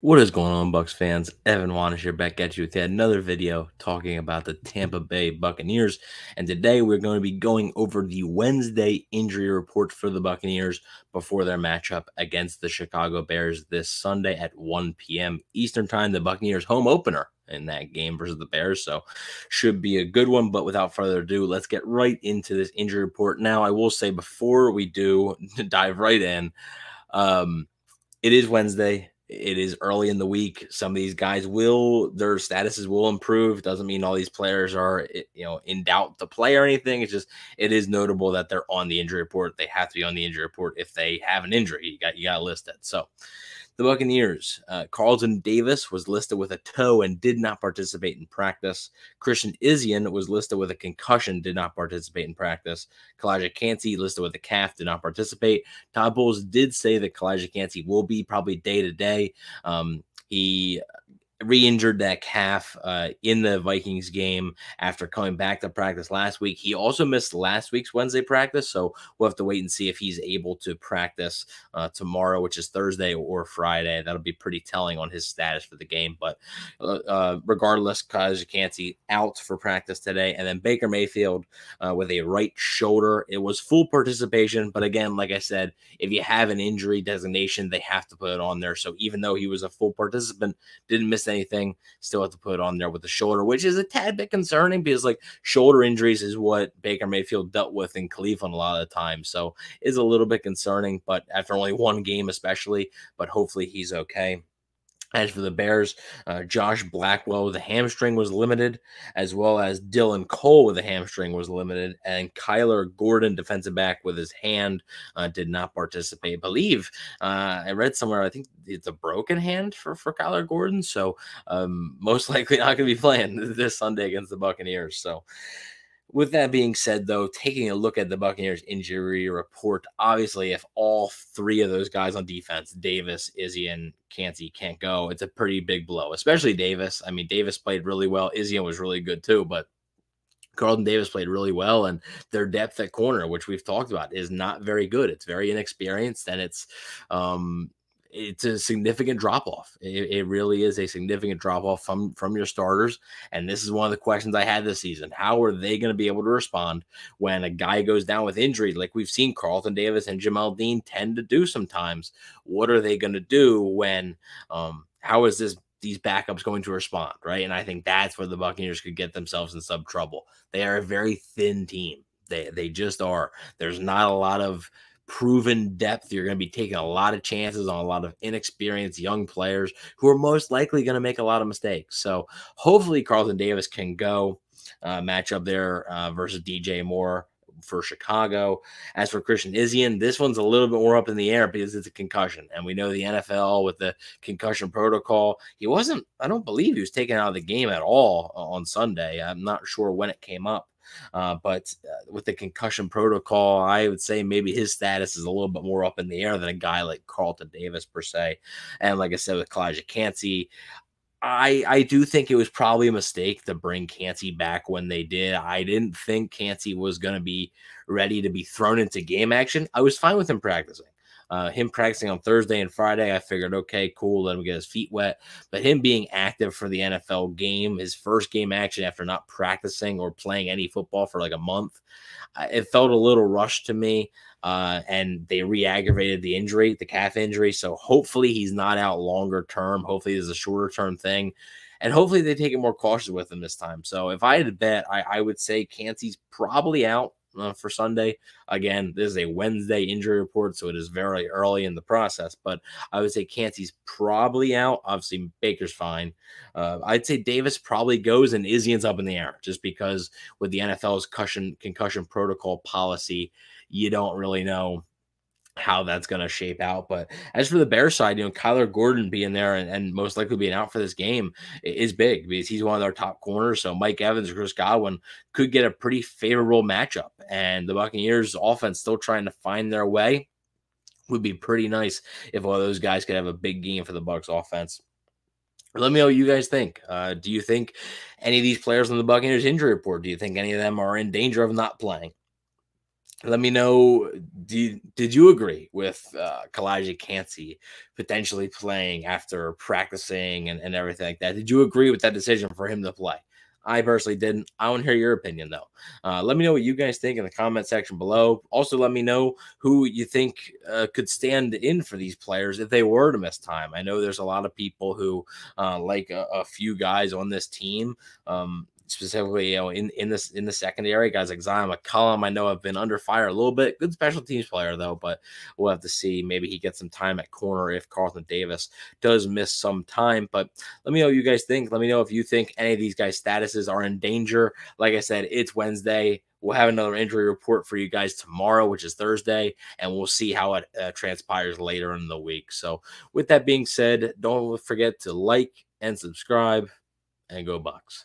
What is going on, Bucs fans? Evan Wanish here back at you with another video talking about the Tampa Bay Buccaneers. And today we're going to be going over the Wednesday injury report for the Buccaneers before their matchup against the Chicago Bears this Sunday at 1 p.m. Eastern Time, the Buccaneers home opener in that game versus the Bears. So should be a good one. But without further ado, let's get right into this injury report. Now, I will say before we do dive right in, um, it is Wednesday it is early in the week. Some of these guys will their statuses will improve. Doesn't mean all these players are eh, you know in doubt to play or anything. It's just it is notable that they're on the injury report. They have to be on the injury report if they have an injury. You got you got to list it. So the Buccaneers, uh, Carlton Davis was listed with a toe and did not participate in practice. Christian Izien was listed with a concussion, did not participate in practice. Calijah Kancey listed with a calf, did not participate. Todd Bowles did say that Calijah Kancey will be probably day to day. He re-injured that calf uh, in the Vikings game after coming back to practice last week. He also missed last week's Wednesday practice, so we'll have to wait and see if he's able to practice uh, tomorrow, which is Thursday or Friday. That'll be pretty telling on his status for the game. But uh, uh regardless, Calijah Kancey out for practice today, and then Baker Mayfield uh, with a right shoulder. It was full participation, but again, like I said, if you have an injury designation, they have to put it on there. So even though he was a full participant, didn't miss anything. Still have to put on there with the shoulder, which is a tad bit concerning because like shoulder injuries is what Baker Mayfield dealt with in Cleveland a lot of the time. So is a little bit concerning, but after only one game, especially, but hopefully he's okay. As for the Bears, uh, Josh Blackwell with a hamstring was limited, as well as Dylan Cole with a hamstring was limited, and Kyler Gordon, defensive back, with his hand uh, did not participate. I believe uh, I read somewhere, I think it's a broken hand for, for Kyler Gordon, so um, most likely not going to be playing this Sunday against the Buccaneers. So with that being said, though, taking a look at the Buccaneers injury report, obviously, if all three of those guys on defense, Davis, Izzy, and Kancey, can't go, it's a pretty big blow, especially Davis. I mean, Davis played really well. Izzy was really good too, but Carlton Davis played really well, and their depth at corner, which we've talked about, is not very good. It's very inexperienced, and it's um, it's a significant drop off. It, it, really is a significant drop off from from your starters. And this is one of the questions I had this season: How are they going to be able to respond when a guy goes down with injury, like we've seen Carlton Davis and Jamel Dean tend to do sometimes? What are they going to do when? Um, how is this these backups going to respond? Right, and I think that's where the Buccaneers could get themselves in some trouble. They are a very thin team. They they just are. There's not a lot of proven depth. You're going to be taking a lot of chances on a lot of inexperienced young players who are most likely going to make a lot of mistakes. So hopefully Carlton Davis can go uh, match up there uh, versus DJ Moore for Chicago. As for Christian Izien, this one's a little bit more up in the air because it's a concussion. And we know the NFL with the concussion protocol, he wasn't, I don't believe he was taken out of the game at all on Sunday. I'm not sure when it came up. Uh, but uh, with the concussion protocol, I would say maybe his status is a little bit more up in the air than a guy like Carlton Davis per se. And like I said with Calijah Kancey, I I do think it was probably a mistake to bring Kancey back when they did. I didn't think Kancey was going to be ready to be thrown into game action. I was fine with him practicing. Uh, him practicing on Thursday and Friday, I figured, okay, cool, let him get his feet wet. But him being active for the NFL game, his first game action after not practicing or playing any football for like a month, it felt a little rushed to me. Uh, and they re-aggravated the injury, the calf injury. So hopefully he's not out longer term. Hopefully it's a shorter term thing. And hopefully they take it more cautious with him this time. So if I had to bet, I, I would say Kancey's probably out uh, for Sunday. Again, this is a Wednesday injury report, so it is very early in the process. But I would say Kancey's probably out. Obviously, Baker's fine. Uh, I'd say Davis probably goes and Izien's up in the air just because with the NFL's concussion concussion protocol policy, you don't really know how that's going to shape out. But as for the Bears side, you know, Kyler Gordon being there and, and, most likely being out for this game is big because he's one of their top corners. So Mike Evans or Chris Godwin could get a pretty favorable matchup. And the Buccaneers offense still trying to find their way. Would be pretty nice if one of those guys could have a big game for the Bucs offense. Let me know what you guys think. Uh, do you think any of these players on the Buccaneers injury report? Do you think any of them are in danger of not playing? Let me know did, did you agree with uh Calijah Kancey potentially playing after practicing and, and everything like that? Did you agree with that decision for him to play? I personally didn't. I want to hear your opinion though. Uh, let me know what you guys think in the comment section below. Also, let me know who you think uh, could stand in for these players if they were to miss time. I know there's a lot of people who uh, like a, a, few guys on this team. Um, specifically, you know, in, in this in the secondary, guys like Zyon McCollum, I know have been under fire a little bit. Good special teams player though, but we'll have to see. Maybe he gets some time at corner if Carlton Davis does miss some time. But let me know what you guys think. Let me know if you think any of these guys' statuses are in danger. Like I said, it's Wednesday. We'll have another injury report for you guys tomorrow, which is Thursday, and we'll see how it uh, transpires later in the week. So, with that being said, don't forget to like and subscribe and go Bucs.